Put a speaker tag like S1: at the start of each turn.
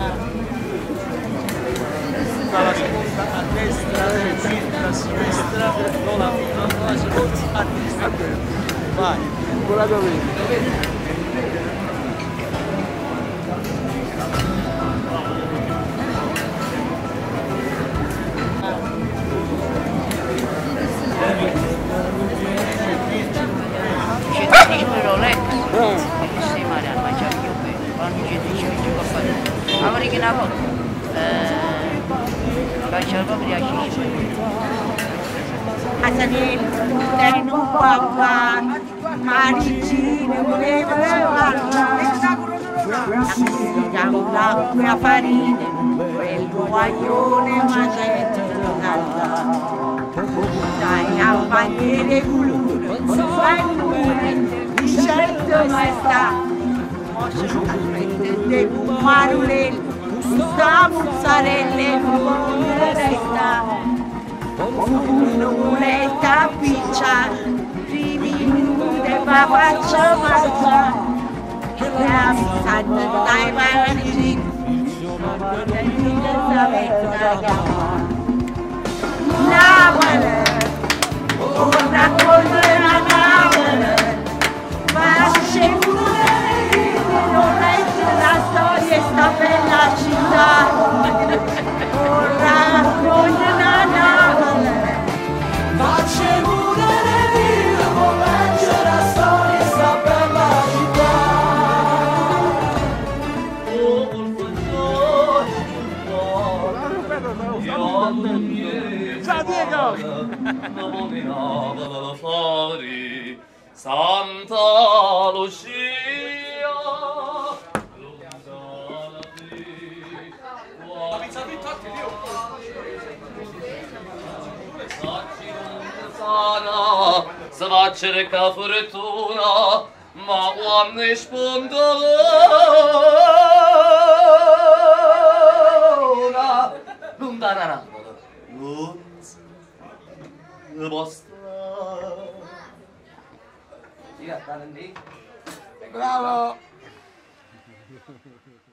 S1: a destra, a sinistra, non la fino, a destra, vai, curadomente.
S2: Cenab-ı Hak başarılı eh, bir yaşayış.
S3: Hasan'ın Hüseyin'in baba, Maric'in voleva la mestrugiamo l'acqua e la farina, quel guaglione ma gente dai a bandiere gulure, fai pure, di certo maestà, moscio al frente del marulello. Sta. Mozzarella mozzarella Unuleta piccia Rivinude ma faccia mangia La santa dai margini Sono la vita
S4: Ciao Diego! Santa Lucia lontana di Sacci lontana să va cerca furtuna ma uns mostrar. You got that, Andy. Bravo!